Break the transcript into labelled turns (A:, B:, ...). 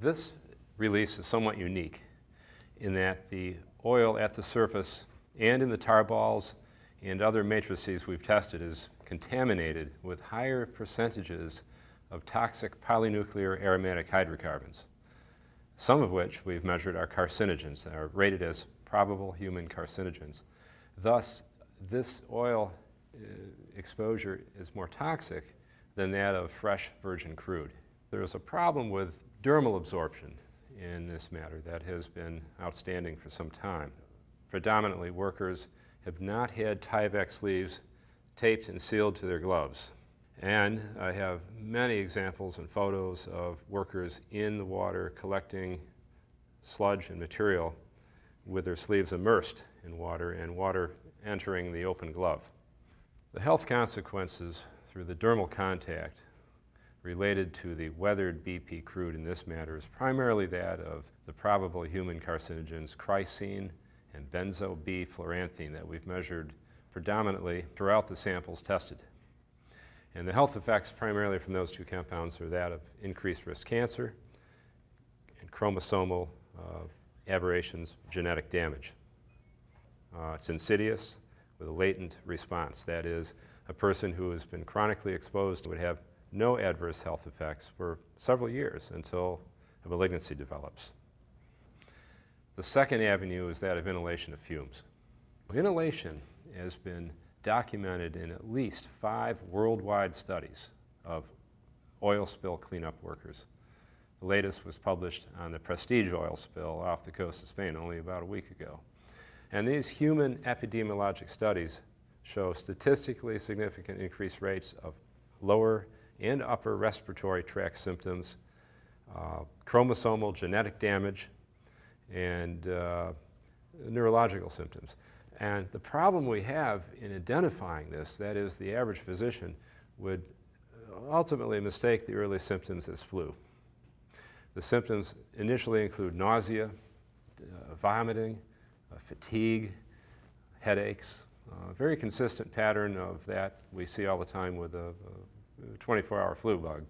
A: This release is somewhat unique in that the oil at the surface and in the tar balls and other matrices we've tested is contaminated with higher percentages of toxic polynuclear aromatic hydrocarbons, some of which we've measured are carcinogens that are rated as probable human carcinogens. Thus, this oil uh, exposure is more toxic than that of fresh virgin crude. There's a problem with dermal absorption in this matter that has been outstanding for some time. Predominantly, workers have not had Tyvek sleeves taped and sealed to their gloves. And I have many examples and photos of workers in the water collecting sludge and material with their sleeves immersed in water and water entering the open glove. The health consequences through the dermal contact related to the weathered BP crude in this matter is primarily that of the probable human carcinogens chrysene and benzo-B-fluoranthene that we've measured predominantly throughout the samples tested. And the health effects primarily from those two compounds are that of increased risk cancer and chromosomal uh, aberrations, genetic damage. Uh, it's insidious with a latent response. That is, a person who has been chronically exposed would have no adverse health effects for several years until a malignancy develops. The second avenue is that of inhalation of fumes. Inhalation has been documented in at least five worldwide studies of oil spill cleanup workers. The latest was published on the Prestige oil spill off the coast of Spain only about a week ago. And these human epidemiologic studies show statistically significant increased rates of lower and upper respiratory tract symptoms, uh, chromosomal genetic damage, and uh, neurological symptoms. And the problem we have in identifying this, that is the average physician would ultimately mistake the early symptoms as flu. The symptoms initially include nausea, uh, vomiting, uh, fatigue, headaches, uh, very consistent pattern of that we see all the time with a 24-hour flu bug.